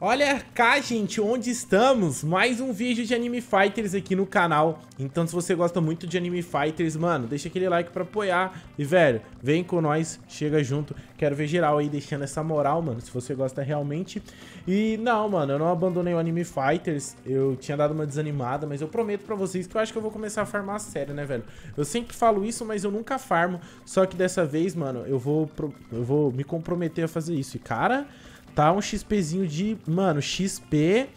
Olha cá, gente, onde estamos? Mais um vídeo de Anime Fighters aqui no canal. Então, se você gosta muito de Anime Fighters, mano, deixa aquele like pra apoiar. E, velho, vem com nós, chega junto. Quero ver geral aí deixando essa moral, mano, se você gosta realmente. E, não, mano, eu não abandonei o Anime Fighters. Eu tinha dado uma desanimada, mas eu prometo pra vocês que eu acho que eu vou começar a farmar a sério, né, velho? Eu sempre falo isso, mas eu nunca farmo. Só que dessa vez, mano, eu vou, eu vou me comprometer a fazer isso. E, cara... Tá um XPzinho de... Mano, XP...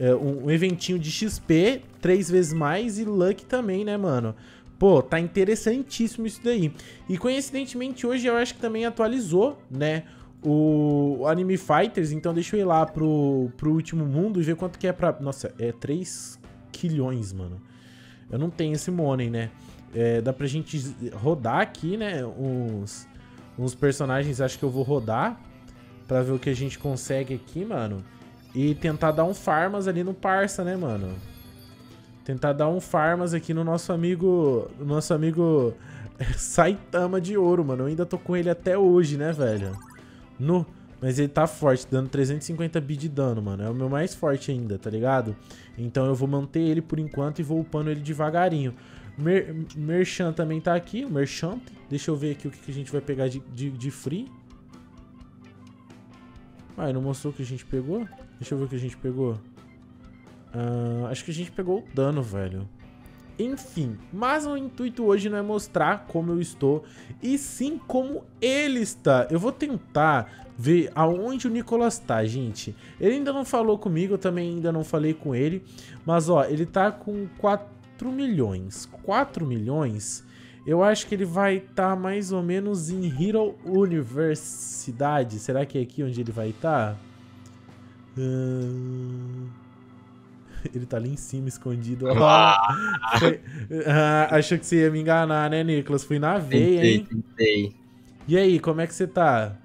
É, um, eventinho de XP, três vezes mais, e Luck também, né, mano? Pô, tá interessantíssimo isso daí. E coincidentemente hoje eu acho que também atualizou, né? O, Anime Fighters, então deixa eu ir lá pro, pro último mundo e ver quanto que é pra... Nossa, é 3 quilhões, mano. Eu não tenho esse money, né? É, dá pra gente rodar aqui, né? Uns, uns personagens, acho que eu vou rodar pra ver o que a gente consegue aqui, mano. E tentar dar um farmas ali no parça, né, mano? Tentar dar um farmas aqui no nosso amigo... No nosso amigo Saitama de ouro, mano. Eu ainda tô com ele até hoje, né, velho? No... Mas ele tá forte, dando 350 bi de dano, mano. É o meu mais forte ainda, tá ligado? Então eu vou manter ele por enquanto e vou upando ele devagarinho. Mer também tá aqui, o Merchant. Deixa eu ver aqui o que, que a gente vai pegar de, de, de free. Ah, não mostrou o que a gente pegou? Deixa eu ver o que a gente pegou. Uh, acho que a gente pegou o dano, velho. Enfim, mas o intuito hoje não é mostrar como eu estou, e sim como ele está. Eu vou tentar ver aonde o Nicolas tá, gente. Ele ainda não falou comigo, eu também ainda não falei com ele. Mas, ó, ele tá com 4 milhões. 4 milhões eu acho que ele vai estar tá mais ou menos em Hero Universidade. Será que é aqui onde ele vai estar? Tá? Uh... Ele tá ali em cima, escondido. Ah. Foi... Ah, achou que você ia me enganar, né, Nicolas? Fui na veia, tentei, hein? Tentei. E aí, como é que você tá?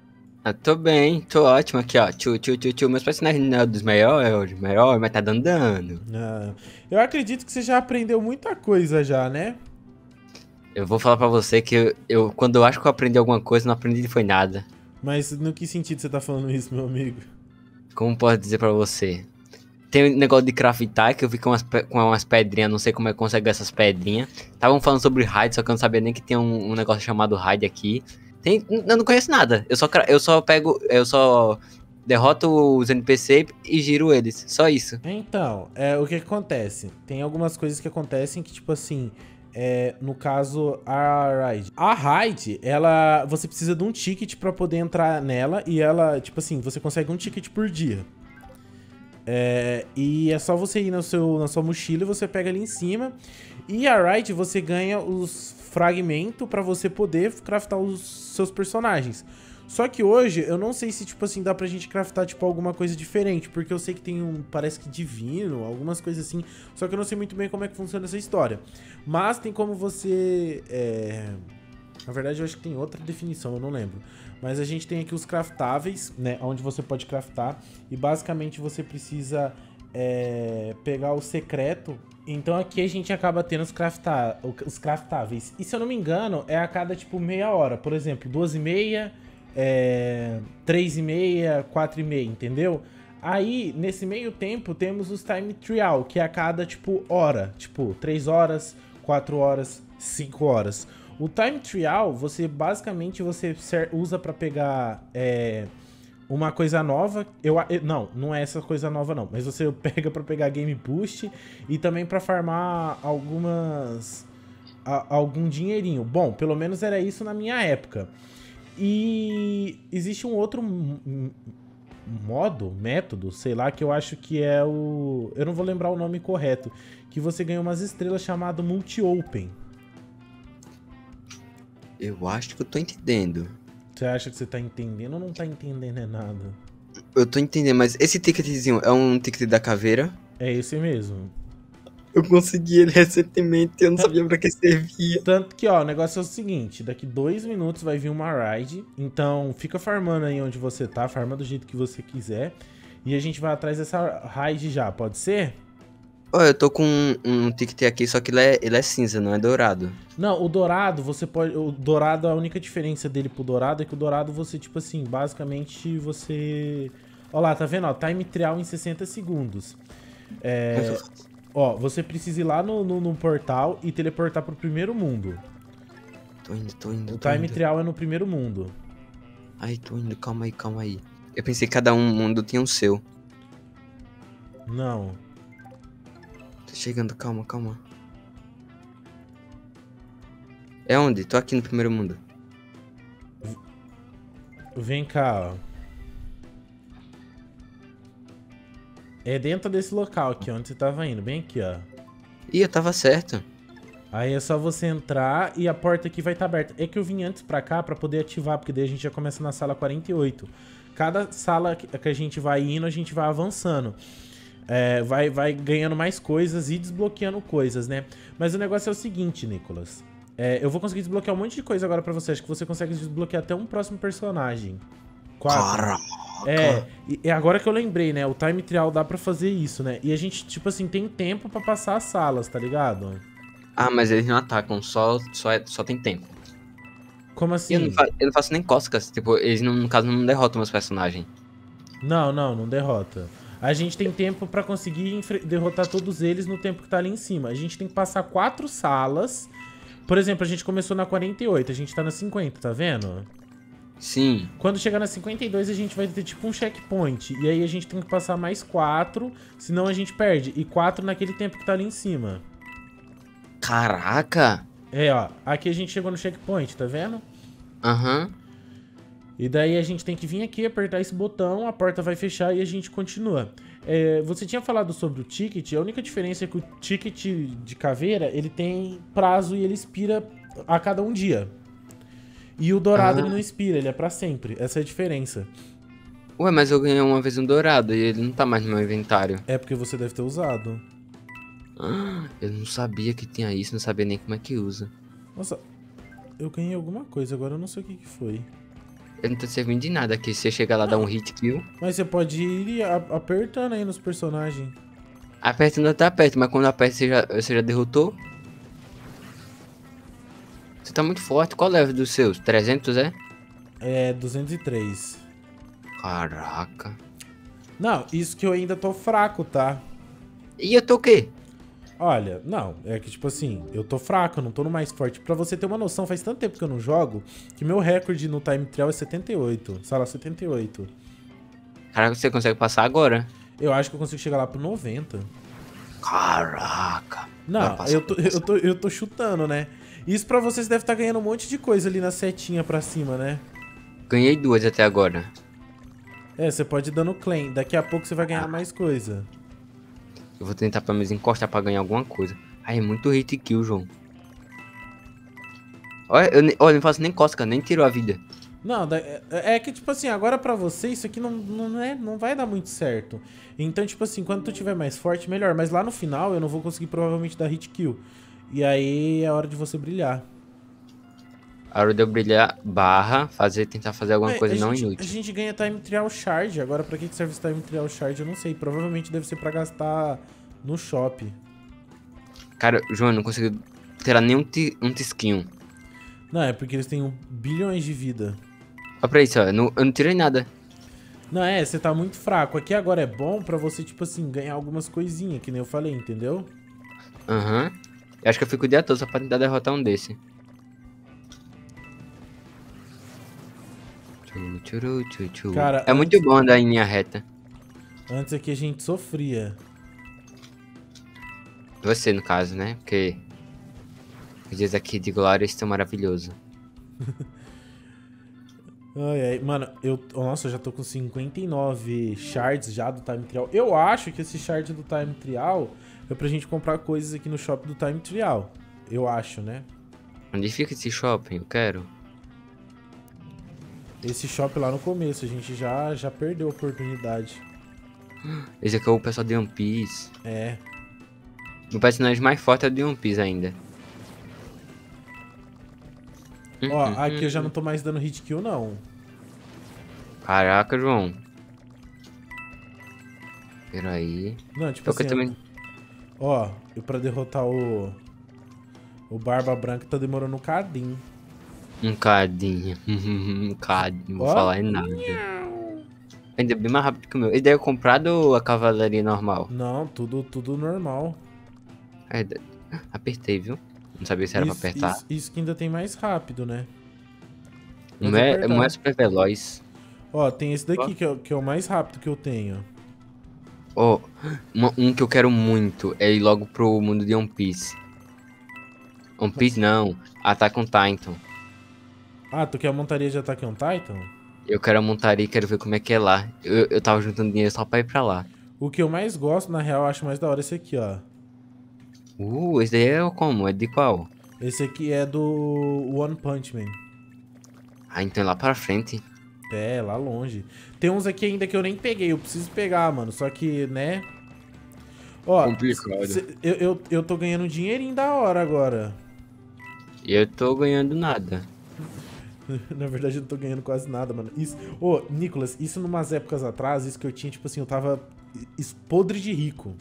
Ah, tô bem, tô ótimo aqui, ó. Tchu, tchu, tchu, tchu. Meus personagens não é dos melhores, melhor, mas tá dando dano. Ah, eu acredito que você já aprendeu muita coisa já, né? Eu vou falar para você que eu, eu, quando eu acho que eu aprendi alguma coisa, não aprendi foi nada. Mas no que sentido você tá falando isso, meu amigo? Como posso dizer para você? Tem um negócio de craftar, que eu vi com umas, com umas pedrinhas, não sei como é que consegue essas pedrinhas. Estavam falando sobre raid, só que eu não sabia nem que tem um, um negócio chamado raid aqui. Tem, eu não conheço nada. Eu só, eu só pego. Eu só derroto os NPC e giro eles. Só isso. Então, é, o que, que acontece? Tem algumas coisas que acontecem que, tipo assim é, no caso, a Raid. A Raid, ela, você precisa de um ticket para poder entrar nela e ela, tipo assim, você consegue um ticket por dia. É, e é só você ir no seu, na sua mochila e você pega ali em cima. E a Raid, você ganha os fragmentos para você poder craftar os seus personagens. Só que hoje, eu não sei se, tipo assim, dá pra gente craftar, tipo, alguma coisa diferente. Porque eu sei que tem um, parece que divino, algumas coisas assim. Só que eu não sei muito bem como é que funciona essa história. Mas tem como você... É... Na verdade, eu acho que tem outra definição, eu não lembro. Mas a gente tem aqui os craftáveis, né? Onde você pode craftar. E basicamente você precisa é, pegar o secreto. Então aqui a gente acaba tendo os, crafta os craftáveis. E se eu não me engano, é a cada, tipo, meia hora. Por exemplo, duas e meia é, 3,5, 4,5, entendeu? Aí, nesse meio tempo, temos os time trial, que é a cada, tipo, hora. Tipo, 3 horas, 4 horas, 5 horas. O time trial, você, basicamente, você usa para pegar é, uma coisa nova. Eu, não, não é essa coisa nova, não. Mas você pega para pegar game boost e também para farmar algumas... A, algum dinheirinho. Bom, pelo menos era isso na minha época. E existe um outro modo, método, sei lá, que eu acho que é o. Eu não vou lembrar o nome correto. Que você ganha umas estrelas chamado Multi-Open. Eu acho que eu tô entendendo. Você acha que você tá entendendo ou não tá entendendo é nada? Eu tô entendendo, mas esse ticketzinho é um ticket da caveira? É esse mesmo. Eu consegui ele recentemente eu não sabia pra que servia. Tanto que, ó, o negócio é o seguinte: daqui dois minutos vai vir uma raid. Então fica farmando aí onde você tá, farma do jeito que você quiser. E a gente vai atrás dessa raid já, pode ser? Ó, eu tô com um, um ticket aqui, só que ele é, ele é cinza, não é dourado. Não, o dourado, você pode. O dourado, a única diferença dele pro dourado é que o dourado você, tipo assim, basicamente você Ó lá, tá vendo? Ó, time trial em 60 segundos. É, ó, você precisa ir lá no, no, no portal e teleportar pro primeiro mundo. Tô indo, tô indo. O tô time indo. trial é no primeiro mundo. Ai, tô indo, calma aí, calma aí. Eu pensei que cada um mundo tinha um seu. Não. Tô chegando, calma, calma. É onde? Tô aqui no primeiro mundo. Vem cá, ó. É dentro desse local aqui, onde você tava indo. Bem aqui, ó. Ih, eu tava certo. Aí é só você entrar e a porta aqui vai estar aberta. É que eu vim antes pra cá pra poder ativar, porque daí a gente já começa na sala 48. Cada sala que a gente vai indo, a gente vai avançando. É, vai, vai ganhando mais coisas e desbloqueando coisas, né? Mas o negócio é o seguinte, Nicolas. É, eu vou conseguir desbloquear um monte de coisa agora pra você. Acho que você consegue desbloquear até um próximo personagem. Quatro. Caraca. É, e, e agora que eu lembrei, né? O time trial dá pra fazer isso, né? E a gente, tipo assim, tem tempo pra passar as salas, tá ligado? Ah, mas eles não atacam, só, só, é- só tem tempo. Como assim? eu, não fa- eu não faço nem cócegas. Tipo, eles, não, no caso, não derrotam meus personagens. Não, não, não derrota. A gente tem tempo pra conseguir derrotar todos eles no tempo que tá ali em cima. A gente tem que passar quatro salas. Por exemplo, a gente começou na 48, a gente tá na 50, tá vendo? Sim. Quando chegar na 52, a gente vai ter tipo um checkpoint. E aí a gente tem que passar mais quatro, senão a gente perde. E quatro naquele tempo que tá ali em cima. Caraca. É, ó. Aqui a gente chegou no checkpoint, tá vendo? Aham. E daí a gente tem que vir aqui, apertar esse botão, a porta vai fechar e a gente continua. É, você tinha falado sobre o ticket, a única diferença é que o ticket de caveira, ele tem prazo e ele expira a cada um dia. E o dourado Ah. ele não expira, ele é pra sempre. Essa é a diferença. Ué, mas eu ganhei uma vez um dourado e ele não tá mais no meu inventário. É porque você deve ter usado. Ah, Eu não sabia que tinha isso, não sabia nem como é que usa. Nossa, eu ganhei alguma coisa, agora eu não sei o que, que foi. Eu não tô servindo de nada aqui. Se você chegar lá dar um hit kill, Mas você pode ir apertando aí nos personagens. apertando até aperta, mas quando aperta você já, você já derrotou. Você tá muito forte. Qual level dos seus? 300 é? É 203. Caraca. Não, isso que eu ainda tô fraco, tá? E eu tô o quê? Olha, não, é que tipo assim, eu tô fraco, eu não tô no mais forte. Pra você ter uma noção, faz tanto tempo que eu não jogo que meu recorde no time trial é 78, sala 78. Caraca, você consegue passar agora? Eu acho que eu consigo chegar lá pro 90. Caraca. Não, eu tô, eu, tô, eu tô chutando, né? Isso pra você, você deve estar ganhando um monte de coisa ali na setinha pra cima, né? Ganhei duas até agora. É, você pode ir dando claim. Daqui a pouco você vai ganhar mais coisa. Eu vou tentar pelo menos encostar pra ganhar alguma coisa. Ai, é muito hit kill, João. Olha, eu, olha, eu não faço nem cócega, nem tiro a vida. Não, é, é que, tipo assim, agora pra você isso aqui não, não, é, não vai dar muito certo. Então, tipo assim, quando tu tiver mais forte, melhor. Mas lá no final eu não vou conseguir provavelmente dar hit kill. E aí é hora de você brilhar. A hora de eu brilhar, barra, fazer, tentar fazer alguma É, coisa não gente, inútil. A gente ganha time trial charge. Agora, pra que serve esse time trial charge? Eu não sei. Provavelmente deve ser pra gastar no shopping. Cara, João, eu não consigo tirar nenhum ti, um tisquinho. Não, é porque eles têm um bilhões de vida. Olha pra isso, ó. Eu não, eu não tirei nada. Não, é, você tá muito fraco. Aqui agora é bom pra você, tipo assim, ganhar algumas coisinhas, que nem eu falei, entendeu? Aham. Eu acho que eu fico o dia todo só pra tentar derrotar um desse. Cara, é muito bom andar em linha reta. Antes aqui a gente sofria. Você, no caso, né? Porque os dias aqui de glória estão maravilhosos. Ai, ai, mano, eu. Nossa, eu já tô com 59 shards já do Time Trial. Eu acho que esse shard do Time Trial é pra gente comprar coisas aqui no shop do Time Trial. Eu acho, né? Onde fica esse shopping? Eu quero. Esse shop lá no começo, a gente já, já perdeu a oportunidade. Esse aqui é o pessoal de One Piece. É. O personagem mais forte é o de One Piece ainda. Ó, aqui eu já não tô mais dando hit kill, não. Caraca, João. Peraí. Não, tipo que assim. eu também. Ó, eu pra derrotar o. O Barba Branca tá demorando um cadinho. Um cadinho. Um cadinho. Não vou Ó. falar em nada. Ainda bem mais rápido que o meu. Esse daí é comprado a cavalaria normal? Não, tudo, tudo normal. É, apertei, viu? Não sabia se era isso, pra apertar. Isso, isso, que ainda tem mais rápido, né? Não é, não é super veloz. Ó, tem esse daqui oh. que, é, que é o mais rápido que eu tenho. Ó, oh, um que eu quero muito é ir logo pro mundo de One Piece. One Piece não, Attack on Titan. Ah, tu quer a montaria de Attack on Titan? Eu quero a montaria e quero ver como é que é lá. Eu, eu tava juntando dinheiro só pra ir pra lá. O que eu mais gosto, na real, eu acho mais da hora esse aqui, ó. Uh, esse daí é como? É de qual? Esse aqui é do One Punch Man. Ah, então é lá pra frente. É, lá longe. Tem uns aqui ainda que eu nem peguei, eu preciso pegar, mano. Só que, né? Ó, cê, eu, eu, eu tô ganhando um dinheirinho da hora agora. E eu tô ganhando nada. Na verdade, eu não tô ganhando quase nada, mano. Isso. Ô, Nicolas, isso numas épocas atrás, isso que eu tinha, tipo assim, eu tava podre de rico.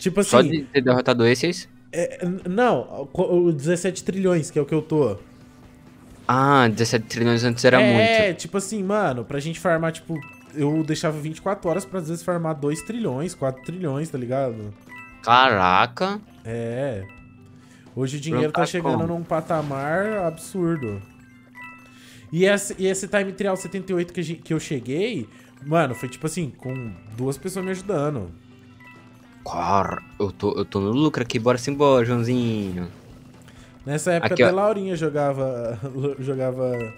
Tipo assim. Só de ter derrotado esses? É, não, o 17 trilhões, que é o que eu tô. Ah, 17 trilhões antes era é, muito. É, tipo assim, mano, pra gente farmar, tipo, eu deixava 24 horas pra às vezes farmar 2 trilhões, 4 trilhões, tá ligado? Caraca. É. Hoje o dinheiro tá chegando como? num patamar absurdo. E esse, e esse time trial 78 que, que eu cheguei, mano, foi tipo assim, com duas pessoas me ajudando. Cara, eu tô, eu tô no lucro aqui, bora sim, bora, Joãozinho. Nessa época Aqui, até ó. Laurinha jogava. jogava.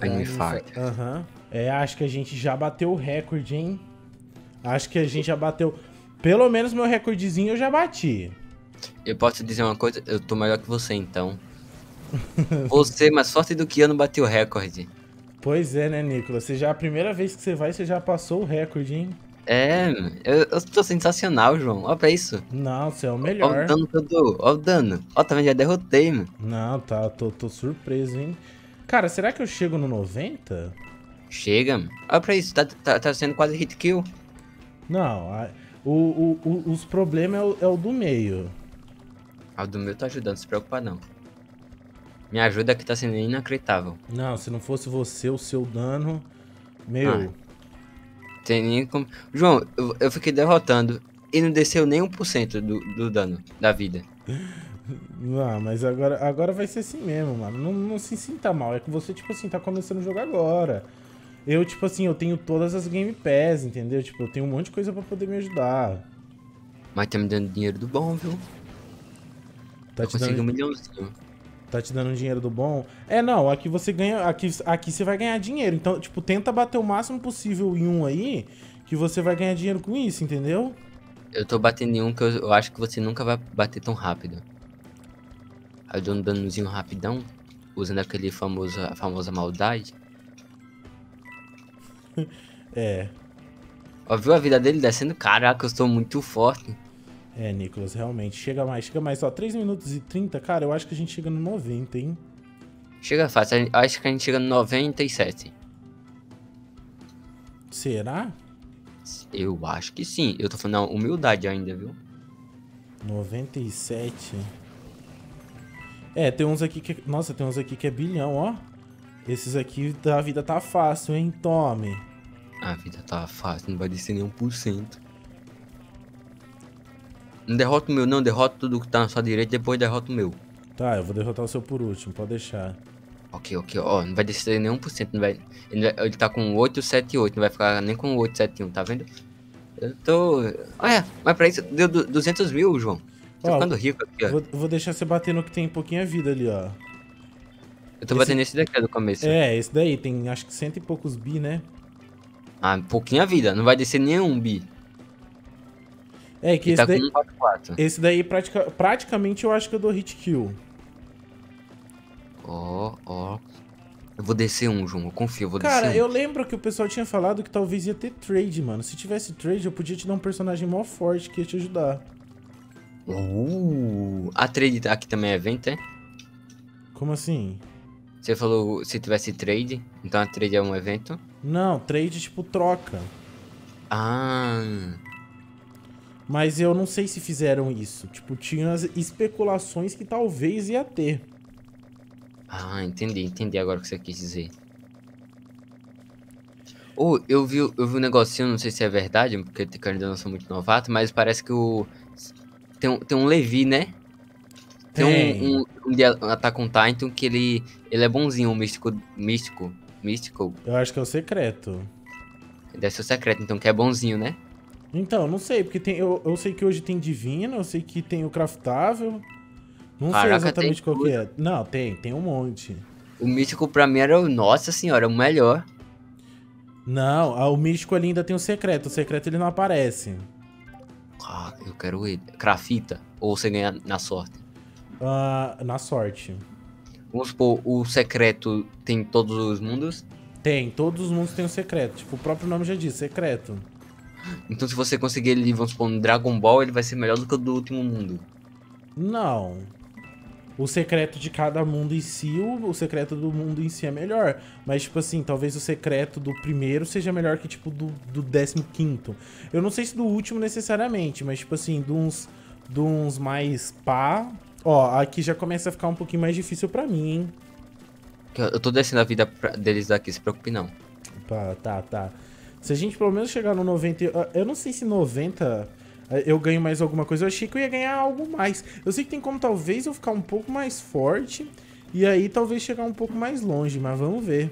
Anime Fight. Aham. É, acho que a gente já bateu o recorde, hein? Acho que a gente já bateu. Pelo menos meu recordezinho eu já bati. Eu posso dizer uma coisa, eu tô melhor que você então. você, mais forte do que eu, não bateu o recorde. Pois é, né, Nicolas? Você já é a primeira vez que você vai, você já passou o recorde, hein? É, eu, eu tô sensacional, João. Olha pra isso. Não, você é o melhor. Olha o dano que eu dou. Olha o dano. Ó, também já derrotei, mano. Não, tá, tô, tô surpreso, hein? Cara, será que eu chego no 90? Chega, mano. Olha pra isso, tá, tá, tá sendo quase hit kill. Não, a, o, o, o, os problemas é o, é o do meio. Ah, o do meio tá ajudando, se preocupa não. Me ajuda que tá sendo inacreditável. Não, se não fosse você, o seu dano... Meu... Ah. Tem nem como... João, eu, eu fiquei derrotando e não desceu nem 1% do, do dano da vida. Não, mas agora, agora vai ser assim mesmo, mano. Não, não se sinta mal. É que você, tipo assim, tá começando o jogo agora. Eu, tipo assim, eu tenho todas as Game Pass, entendeu? Tipo, eu tenho um monte de coisa pra poder me ajudar. Mas tá me dando dinheiro do bom, viu? Tá eu te dando... um milhãozinho. Tá te dando dinheiro do bom? É, não, aqui você ganha. Aqui, aqui você vai ganhar dinheiro. Então, tipo, tenta bater o máximo possível em um aí, que você vai ganhar dinheiro com isso, entendeu? Eu tô batendo em um que eu, eu acho que você nunca vai bater tão rápido. Aí eu dou um danozinho rapidão, usando aquele famoso, a famosa maldade. é. Ó, viu a vida dele descendo? Caraca, eu estou muito forte. É, Nicolas, realmente. Chega mais, chega mais. Ó, 3 minutos e 30, cara, eu acho que a gente chega no 90, hein? Chega fácil. Acho que a gente chega no 97. Será? Eu acho que sim. Eu tô falando humildade ainda, viu? 97. É, tem uns aqui que. Nossa, tem uns aqui que é bilhão, ó. Esses aqui da vida tá fácil, hein? Tome. A vida tá fácil, não vai descer nem 1%. Não derrota o meu, não. Derrota tudo que tá na sua direita, depois derrota o meu. Tá, eu vou derrotar o seu por último, pode deixar. Ok, ok, ó, não vai descer nem 1%, não vai, ele, ele tá com 878, não vai ficar nem com 871, tá vendo? Eu tô... Olha, mas pra isso deu 200 mil, João. Tô ó, ficando rico aqui, ó. Vou, vou deixar você bater no que tem pouquinha vida ali, ó. Eu tô esse... batendo nesse daqui do começo. É, esse daí tem acho que cento e poucos bi, né? Ah, pouquinha vida, não vai descer nenhum bi. É, que esse, tá daí, esse daí pratica, praticamente eu acho que eu dou hit kill. Ó, oh, ó. Oh. Eu vou descer um, João. Eu confio, eu vou Cara, descer um. eu lembro que o pessoal tinha falado que talvez ia ter trade, mano. Se tivesse trade, eu podia te dar um personagem mó forte que ia te ajudar. Uh, a trade aqui também é evento, é? Como assim? Você falou se tivesse trade, então a trade é um evento? Não, trade tipo troca. Ah. Mas eu não sei se fizeram isso. Tipo, tinha as especulações que talvez ia ter. Ah, entendi, entendi agora o que você quis dizer. Ou eu vi, eu vi um negocinho, não sei se é verdade, porque eu ainda não sou muito novato, mas parece que o. Tem um, tem um Levi, né? Tem, Tem. um, um, um de Attack on Titan que ele, ele é bonzinho, um místico. Místico. Místico. Eu acho que é o secreto. Deve ser o secreto, então, que é bonzinho, né? Então, não sei, porque tem, eu, eu sei que hoje tem divino, eu sei que tem o craftável. Não sei Caraca, exatamente tem qual que é. Não, tem, tem um monte. O místico pra mim era o. Nossa senhora, o melhor. Não, o místico ali ainda tem o secreto. O secreto ele não aparece. Ah, eu quero ele. Crafita. Ou você ganha na sorte. Ah, na sorte. Vamos supor, o secreto tem todos os mundos. Tem, todos os mundos têm o secreto. Tipo, o próprio nome já diz, secreto. Então se você conseguir ele, vamos supor, no Dragon Ball, ele vai ser melhor do que o do último mundo. Não. O secreto de cada mundo em si, o, o secreto do mundo em si é melhor. Mas, tipo assim, talvez o secreto do primeiro seja melhor que, tipo, do, do décimo quinto. Eu não sei se do último necessariamente, mas, tipo assim, de uns, de uns mais pá. Ó, aqui já começa a ficar um pouquinho mais difícil pra mim, hein? Eu tô descendo a vida deles daqui, se preocupe não. Tá, tá, tá. Se a gente pelo menos chegar no 90. e- Eu não sei se 90 eh, eu ganho mais alguma coisa. Eu achei que eu ia ganhar algo mais. Eu sei que tem como talvez eu ficar um pouco mais forte. E aí talvez chegar um pouco mais longe, mas vamos ver.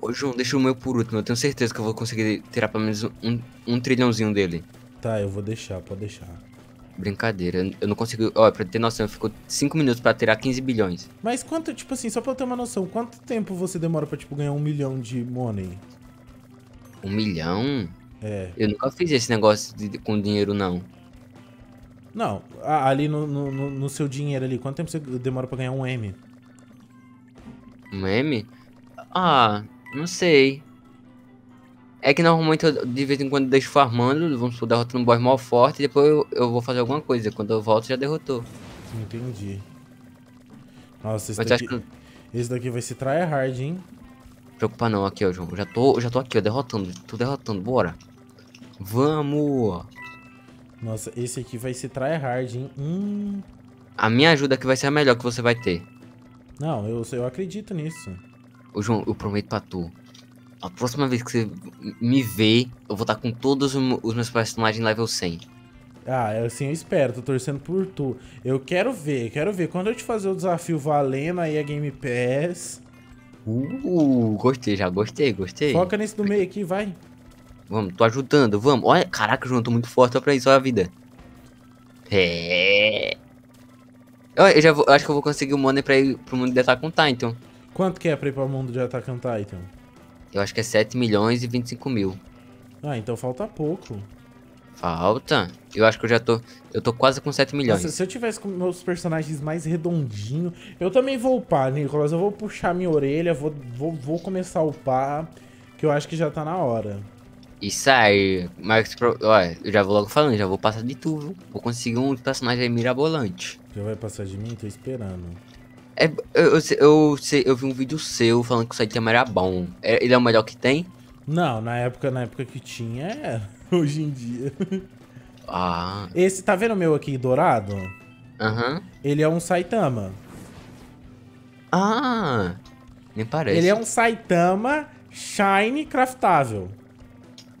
Ô João, deixa o meu por último. Eu tenho certeza que eu vou conseguir tirar pelo menos um, um trilhãozinho dele. Tá, eu vou deixar, pode deixar. Brincadeira, eu- não consigo. Ó, pra ter noção, ficou 5 minutos pra tirar 15 bilhões. Mas quanto, tipo assim, só pra eu ter uma noção, quanto tempo você demora pra, tipo, ganhar um milhão de money? Um milhão? É. Eu nunca fiz esse negócio de- com dinheiro, não. Não, ali no, no, no- seu dinheiro ali, quanto tempo você demora pra ganhar um M? Um M? Ah, não sei. É que normalmente eu de vez em quando deixo farmando, vamos supor, derrotando um boss mal forte, e depois eu, eu vou fazer alguma coisa. Quando eu volto já derrotou. Entendi. Nossa, esse Mas daqui, que. esse daqui vai ser tryhard, hein? Preocupa não, aqui, ó, João. Já tô, já tô aqui, ó, derrotando. Tô derrotando, bora. Vamos! Nossa, esse aqui vai ser tryhard, hein? Hum. A minha ajuda aqui vai ser a melhor que você vai ter. Não, eu, eu acredito nisso. Ô, João, eu prometo pra tu. A próxima vez que você me ver, eu vou estar com todos os meus personagens level 100. Ah, é assim eu espero, tô torcendo por tu. Eu quero ver, quero ver. Quando eu te fazer o desafio valendo aí a Game Pass. Uh, gostei já, gostei, gostei. Foca nesse do meio aqui, vai. Vamos, tô ajudando, vamos. Olha, caraca, João, tô muito forte, olha pra isso, olha a vida. É. Olha, Eu já vou, eu acho que eu vou conseguir o money pra ir pro mundo de Attack Titan. Quanto que é pra ir pro mundo de Attack Titan? Eu acho que é 7 milhões e 25 mil. Ah, então falta pouco. Falta? Eu acho que eu já tô. Eu tô quase com 7 milhões. Nossa, se eu tivesse com meus personagens mais redondinhos. Eu também vou upar, Nicolas. Eu vou puxar minha orelha, vou, vou, vou começar a upar. Que eu acho que já tá na hora. Isso aí, mas pro- olha, eu já vou logo falando, já vou passar de tu, viu? Vou conseguir um personagem aí mirabolante. Já vai passar de mim? Tô esperando. É, eu, eu, eu, eu vi um vídeo seu falando que o Saitama era bom. É- ele é o melhor que tem? Não, na época, na época que tinha, é. Hoje em dia. Ah, Esse, tá vendo o meu aqui dourado? aham. Ele é um Saitama. Ah, nem parece. Ele é um Saitama Shine craftável.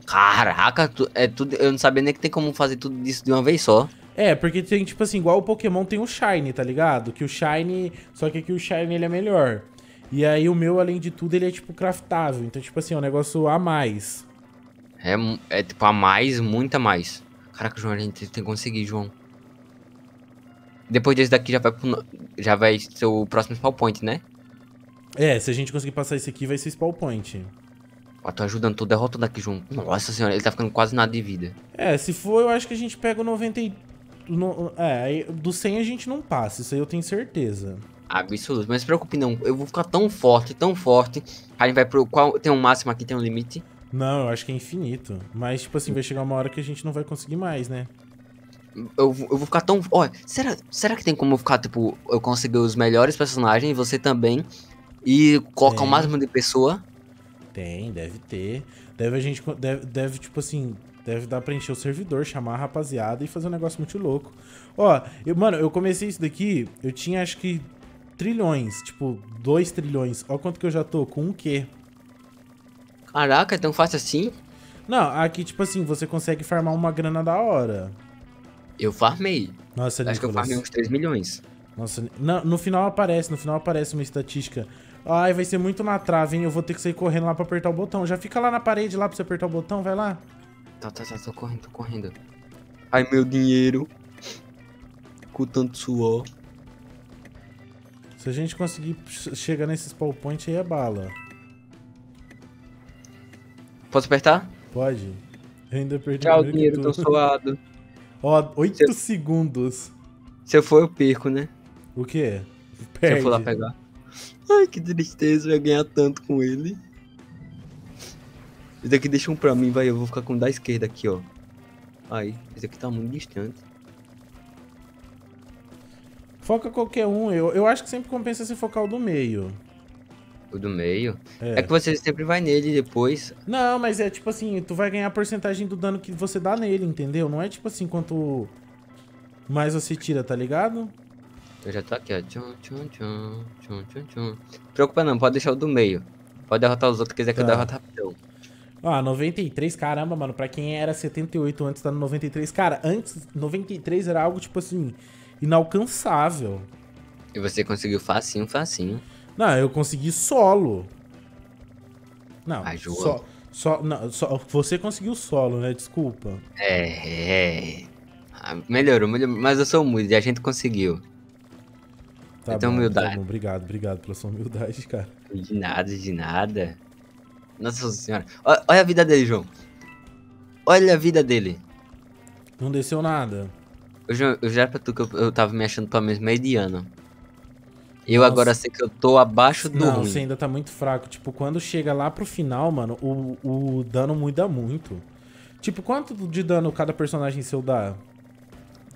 Caraca, tu- é tudo, eu não sabia nem que tem como fazer tudo isso de uma vez só. É, porque tem, tipo assim, igual o Pokémon tem o Shine, tá ligado? Que o Shine. Só que aqui o Shine ele é melhor. E aí o meu, além de tudo, ele é tipo craftável. Então, tipo assim, é um negócio a mais. É, é tipo a mais, muita mais. Caraca, João, a gente tem que conseguir, João. Depois desse daqui já vai pro, já vai ser o próximo spawn point, né? É, se a gente conseguir passar esse aqui, vai ser Spawn Point. Ó, tô ajudando, tô derrotando aqui, João. Nossa senhora, ele tá ficando quase nada de vida. É, se for, eu acho que a gente pega o 90 e... no- é, do 100 a gente não passa, isso aí eu tenho certeza. Absoluto. Mas não se preocupe não, eu vou ficar tão forte, tão forte. A gente vai pro. Qual, tem um máximo aqui, tem um limite. Não, eu acho que é infinito. Mas, tipo assim, vai chegar uma hora que a gente não vai conseguir mais, né? Eu, vou- eu vou ficar tão. Olha, será, será que tem como eu ficar, tipo, eu conseguir os melhores personagens, você também, e colocar o máximo de pessoa? Tem, deve ter. Deve a gente. Deve, deve, tipo assim. Deve dar pra encher o servidor, chamar a rapaziada e fazer um negócio muito louco. Ó, eu, mano, eu comecei isso daqui, eu tinha acho que trilhões, tipo, 2 trilhões. Ó quanto que eu já tô, com um quê? Caraca, é tão fácil assim? Não, aqui, tipo assim, você consegue farmar uma grana da hora. Eu farmei. Nossa, Acho que eu Nicolas. farmei uns 3 milhões. Nossa, no, no final aparece, no final aparece uma estatística. Ai, vai ser muito na trave, hein? Eu vou ter que sair correndo lá pra apertar o botão. Já fica lá na parede lá pra você apertar o botão, vai lá. Tá, tá, tá, tô correndo, tô correndo. Ai, meu dinheiro. Com tanto suor. Se a gente conseguir ch- chegar nesse spawn point aí é bala. Posso apertar? Pode. Eu ainda perdi Tchau, dinheiro, tô suado. Ó, 8 segundos. Se eu for, eu perco, né? O quê? Se Perde. eu for lá pegar. Ai, que tristeza, eu ia ganhar tanto com ele. Esse daqui deixa um pra mim, vai. Eu vou ficar com o da esquerda aqui, ó. Aí, esse aqui tá muito distante. Foca qualquer um. Eu, eu acho que sempre compensa se focar o do meio. O do meio. É. É que você sempre vai nele depois. Não, mas é tipo assim, tu vai ganhar a porcentagem do dano que você dá nele, entendeu? Não é tipo assim, quanto mais você tira, tá ligado? Eu já tô aqui, ó. Tchum, tchum, tchum, tchum, tchum, tchum. Preocupa não, pode deixar o do meio. Pode derrotar os outros, quiser que eu Tá. derrote rapidão. Ah, 93, caramba, mano. Pra quem era 78 antes, tá no 93. Cara, antes, 93 era algo, tipo assim, inalcançável. E você conseguiu facinho, facinho. Não, eu consegui solo. Não, Ah, só, só, não, só, você conseguiu solo, né? Desculpa. É, é. Ah, melhorou, melhorou. Mas eu sou humilde, a gente conseguiu. Tá Eu tenho bom, humildade. Tá bom, obrigado, obrigado pela sua humildade, cara. De nada, de nada. Nossa senhora. Ó- Olha a vida dele, João. Olha a vida dele. Não desceu nada. Eu já, eu já era pra tu que eu, eu tava me achando pelo menos mediano. Eu Nossa. agora sei que eu tô abaixo do Não, ruim. você ainda tá muito fraco. Tipo, quando chega lá pro final, mano, o, o dano muda muito. Tipo, quanto de dano cada personagem seu dá?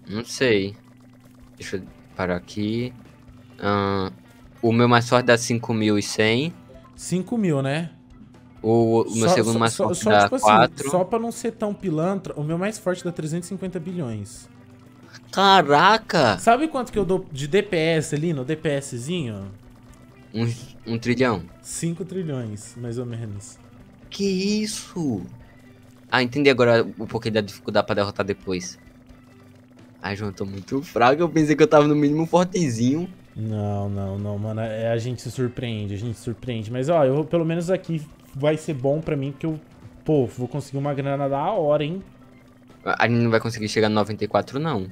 Não sei. Deixa eu parar aqui. Ahn, o meu mais forte dá 5.100. 5 mil, né? O, o meu Só- segundo só- mais forte só, dá tipo assim, 4. só pra não ser tão pilantra, o meu mais forte dá 350 bilhões. Caraca! Sabe quanto que eu dou de DPS ali no DPSzinho? Um, um trilhão. 5 trilhões, mais ou menos. Que isso? Ah, entendi agora o porquê da dificuldade pra derrotar depois. Ai, João, eu tô muito fraco. Eu pensei que eu tava no mínimo fortezinho. Não, não, não, mano. É, a gente se surpreende, a gente se surpreende. Mas, ó, eu pelo menos aqui vai ser bom pra mim, porque eu, pô, vou conseguir uma grana da hora, hein? A gente não vai conseguir chegar no 94, não.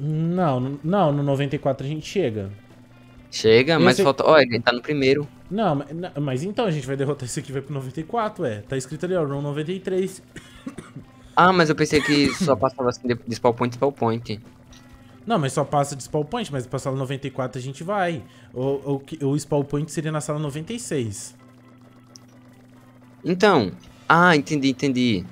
Não, não, no 94 a gente chega. Chega, Eu mas sei- falta. Olha, ele tá no primeiro. Não, mas, mas então a gente vai derrotar esse aqui vai pro 94, é. Tá escrito ali, ó, Room 93. Ah, mas eu pensei que só passava assim de, spawn point spawn point. Não, mas só passa de spawn point, mas pra sala 94 a gente vai. O, o, o spawn point seria na sala 96. Então. Ah, entendi, entendi.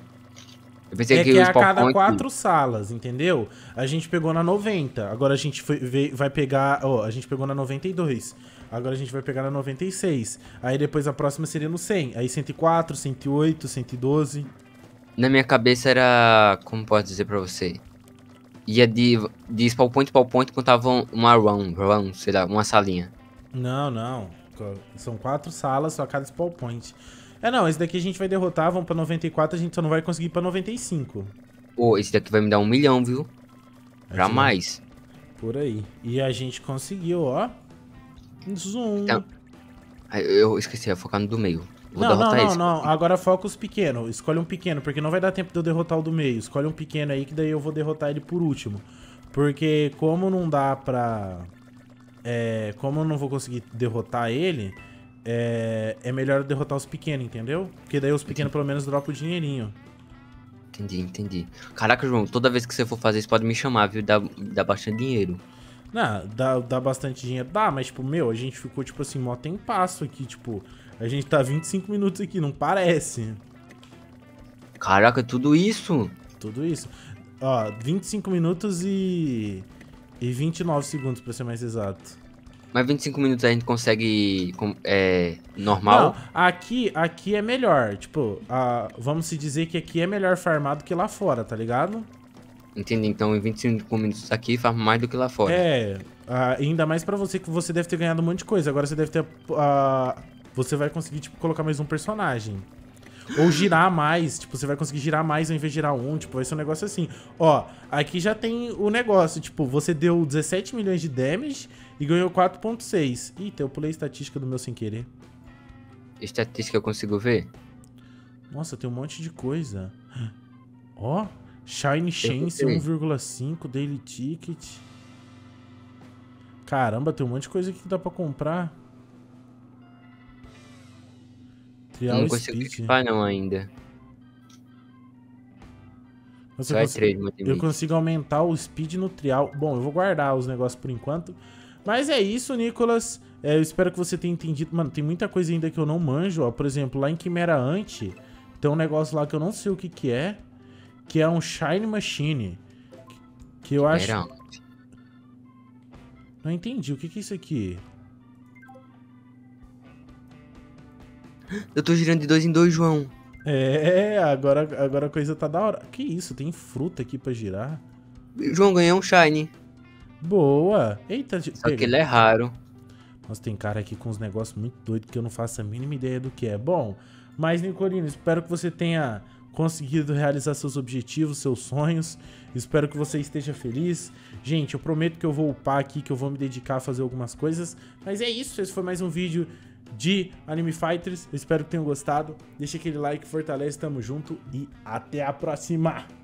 Eu pensei É que, que é a cada quatro salas, entendeu? A gente pegou na 90, agora a gente foi- vai pegar. Ó, a gente pegou na 92. Agora a gente vai pegar na 96. Aí depois a próxima seria no 100. Aí 104, 108, 112. Na minha cabeça era. Como posso dizer pra você? Ia de, de spawn point spawn point contavam uma run, run, sei lá, uma salinha. Não, não. São quatro salas, só cada spawn point. É, não, esse daqui a gente vai derrotar, vamos pra 94, a gente só não vai conseguir ir pra 95. Pô, esse daqui vai me dar um milhão, viu? Pra gente- mais. Por aí. E a gente conseguiu, ó. Zoom. Então, Eu esqueci, ia focar no do meio. Vou não, não, derrotar não, esse. não. Agora foca os pequenos. Escolhe um pequeno, porque não vai dar tempo de eu derrotar o do meio. Escolhe um pequeno aí, que daí eu vou derrotar ele por último. Porque como não dá pra... É, como eu não vou conseguir derrotar ele, é, é melhor derrotar os pequenos, entendeu? Porque daí os pequenos pelo menos dropam o dinheirinho. Entendi, entendi. Caraca, João, toda vez que você for fazer isso, pode me chamar, viu? Dá, dá bastante dinheiro. Não, dá, dá bastante dinheiro. Dá, mas, tipo, meu, a gente ficou, tipo assim, mó tem passo aqui, tipo... A gente tá 25 minutos aqui, não parece. Caraca, tudo isso? Tudo isso. Ó, 25 minutos e... E 29 segundos, pra ser mais exato. Mas 25 minutos a gente consegue. É. Normal? Não, aqui, aqui é melhor. Tipo, a, vamos se dizer que aqui é melhor farmado que lá fora, tá ligado? Entendi. Então em 25 minutos aqui faz mais do que lá fora. É, ainda mais pra você que você deve ter ganhado um monte de coisa. Agora você deve ter. você vai conseguir, tipo, colocar mais um personagem. Ou girar mais. Tipo, você vai conseguir girar mais ao invés de girar um. Tipo, vai ser um negócio assim. Ó, aqui já tem o negócio. Tipo, você deu 17 milhões de damage e ganhou 4.6. Eita, eu pulei a estatística do meu sem querer. Estatística eu consigo ver? Nossa, tem um monte de coisa. Ó, Shine Chance 1,5, Daily Ticket. Caramba, tem um monte de coisa aqui que dá pra comprar. Trial não consigo equipar não ainda. Você Só é eu consigo aumentar o speed no trial. Bom, eu vou guardar os negócios por enquanto. Mas é isso, Nicolas. É, eu espero que você tenha entendido. Mano, tem muita coisa ainda que eu não manjo. Ó. Por exemplo, lá em Quimera Ante, tem um negócio lá que eu não sei o que que é. Que é um Shine Machine. Que eu acho... Não entendi. O que que é isso aqui? Eu tô girando de dois em dois, João. É, agora, agora a coisa tá da hora. Que isso? Tem fruta aqui pra girar? João, ganhei um Shine. Boa. Eita, Só pega. que ele é raro. Nossa, tem cara aqui com uns negócios muito doidos que eu não faço a mínima ideia do que é. Bom, mas Nicolino, espero que você tenha conseguido realizar seus objetivos, seus sonhos. Espero que você esteja feliz. Gente, eu prometo que eu vou upar aqui, que eu vou me dedicar a fazer algumas coisas. Mas é isso, esse foi mais um vídeo de Anime Fighters. Eu espero que tenham gostado. Deixa aquele like, fortalece, tamo junto e até a próxima!